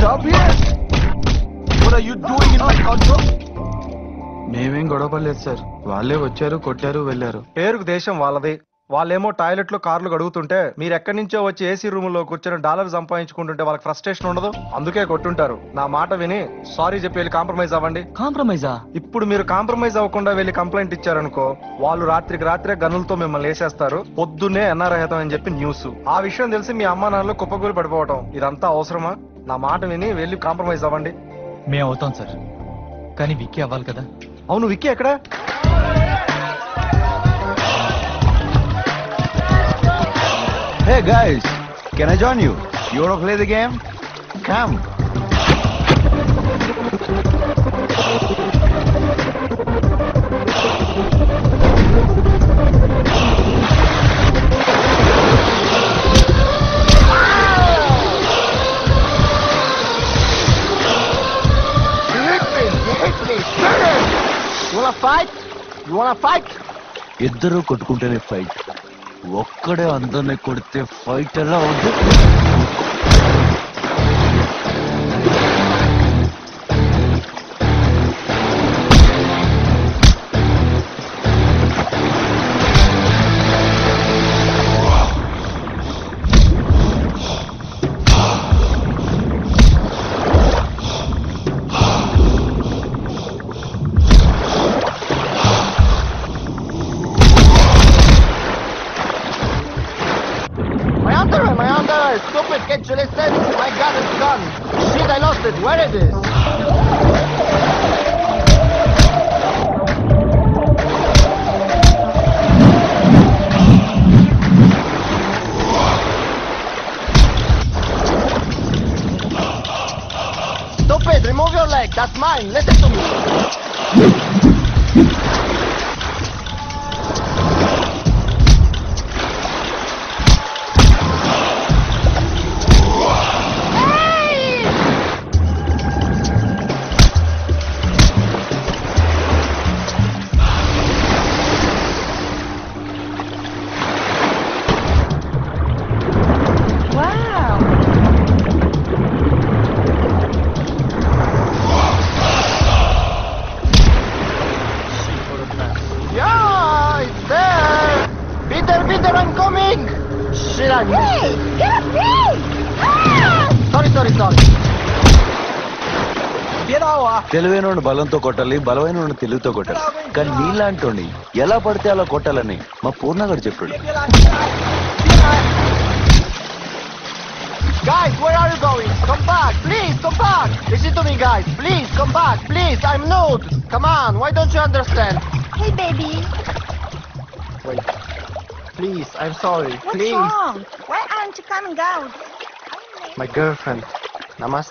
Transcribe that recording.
job here? What are you doing in my మేమేం గొడవపడలేదు sir. వాళ్ళే వచ్చారు కొట్టారు వెళ్ళారు. పేరుకు దేశం వాళ్ళది. వాళ్ళేమో టాయిలెట్లో కార్లు గడుగుతుంటే మీరు ఎక్కడి నుంచో వచ్చి ఏసీ రూమ్లో కూర్చొని డాలర్ సంపాదించుకుంటుంటే వాళ్ళకి ఫ్రస్ట్రేషన్ ఉండదు. అందుకే కొట్టుంటారు. నా మాట విని సారీ చెప్పి వెళ్ళి కాంప్రమైజ్ అవ్వండి. కాంప్రమైజా? ఇప్పుడు మీరు కాంప్రమైజ్ అవ్వకుండా వెళ్ళి కంప్లైంట్ ఇచ్చారనుకో వాళ్ళు రాత్రికి రాత్రే గనులతో మిమ్మల్ని వేసేస్తారు. పొద్దున్నే ఎన్ఆర్ఐతం అని చెప్పి న్యూస్. ఆ విషయం తెలిసి మీ అమ్మానాన్నలు కుప్పగూలు పడిపోవటం. ఇదంతా అవసరమా? నా మాట విని వెళ్ళి కాంప్రమైజ్ అవ్వండి మేము అవుతాం సార్ కానీ విక్కీ అవ్వాలి కదా అవును విక్కీ ఎక్కడ Hey guys, can I join you? You wanna play the game? Come. You wanna ఇద్దరు కొట్టుకుంటేనే ఫైట్ ఒక్కడే అందరిని కొడితే ఫైట్ ఎలా ఉంది my! Stupid, can't you listen? My gun is gone! Shit, I lost it! Where it is? Stupid, remove your leg! That's mine! Listen to me! przyrani. Hey, get me! Ah! తెలివైన బలంతో కొట్టాలి బలమైన తెలుగుతో కొట్టాలి. కానీ నీళ్ళంటోండి ఎలా పడితే అలా కొట్టాలని మా పూర్ణ గారు చెప్పాడు understand Please, I'm sorry. What's please. wrong? Why aren't you coming out? My girlfriend. Namaste.